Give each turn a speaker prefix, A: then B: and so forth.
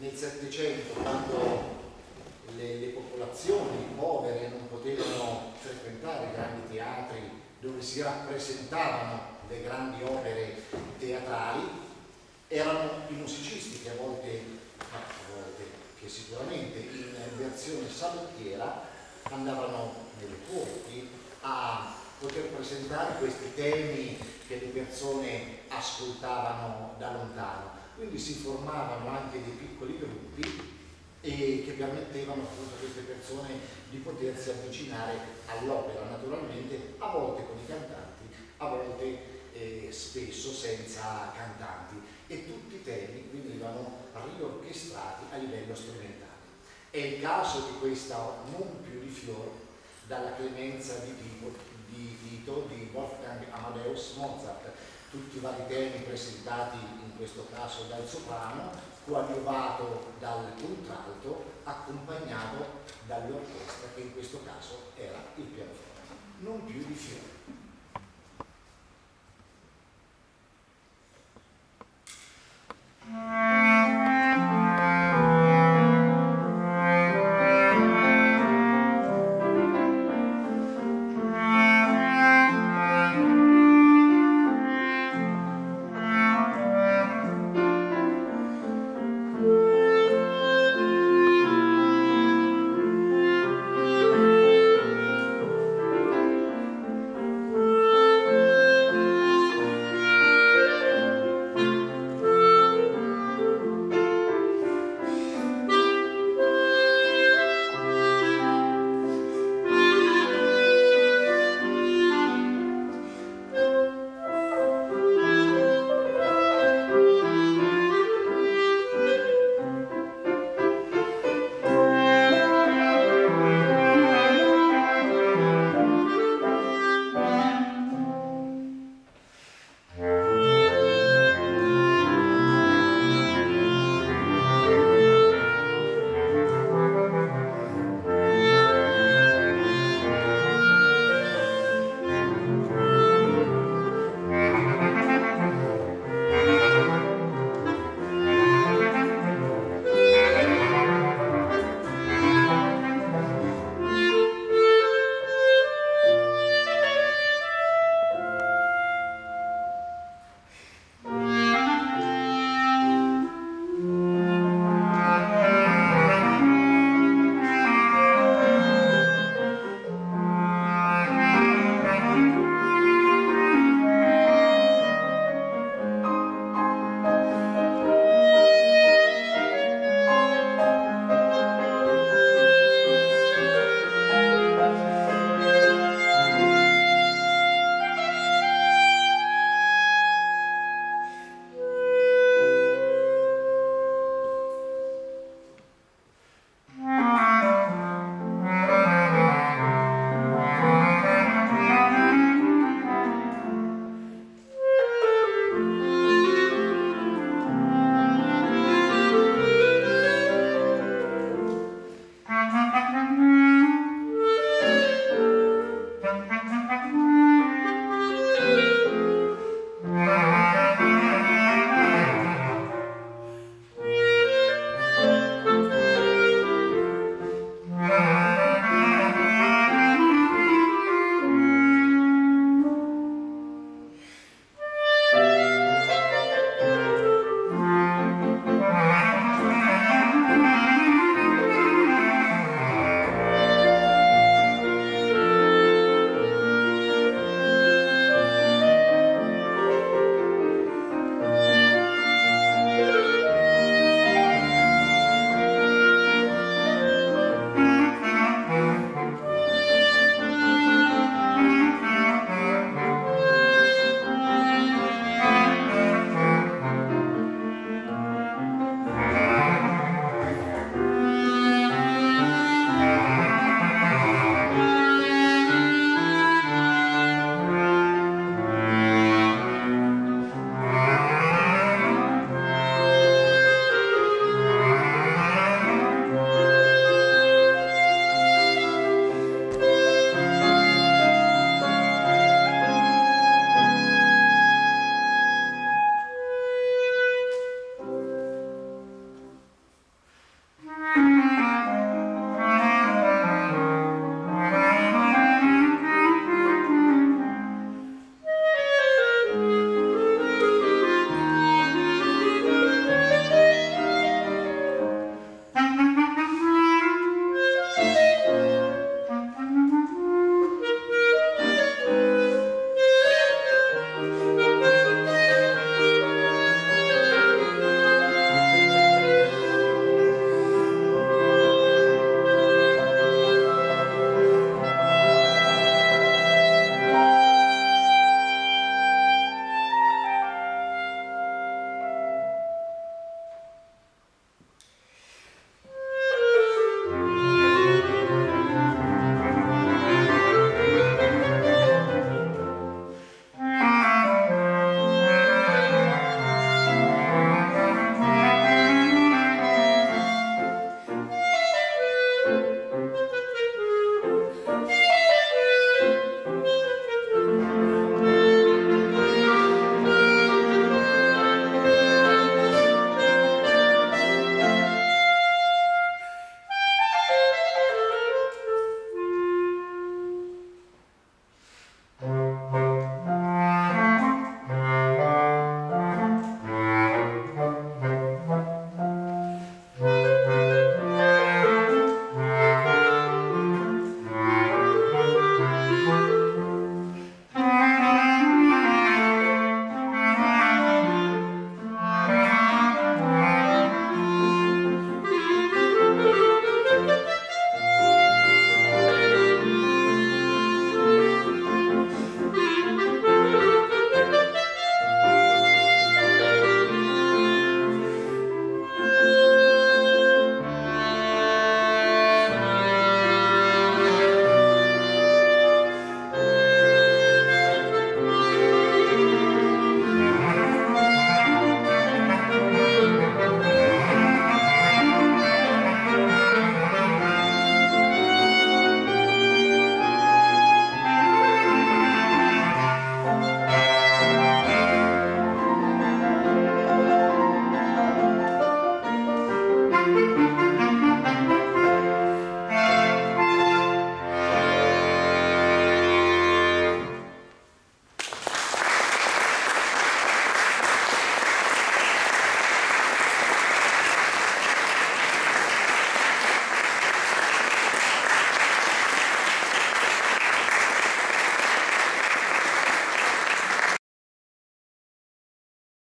A: nel Settecento, quando le, le, popolazioni povere non potevano frequentare i grandi teatri dove si rappresentavano le grandi opere teatrali, erano i musicisti che a volte, a volte che sicuramente in versione salottiera andavano nelle corti a poter presentare questi temi che le persone ascoltavano da lontano. Quindi si formavano anche dei piccoli gruppi e che permettevano appunto a queste persone di potersi avvicinare all'opera, naturalmente a volte con i cantanti, a volte eh, spesso senza cantanti e tutti i temi venivano riorchestrati a livello strumentale. È il caso di questa Non più di fior dalla clemenza di Tito di, di Wolfgang Amadeus Mozart, tutti i vari temi presentati in questo caso dal soprano, coadiuvato dal contralto, accompagnato dall'orchestra che in questo caso era il pianoforte. Non più di fiori.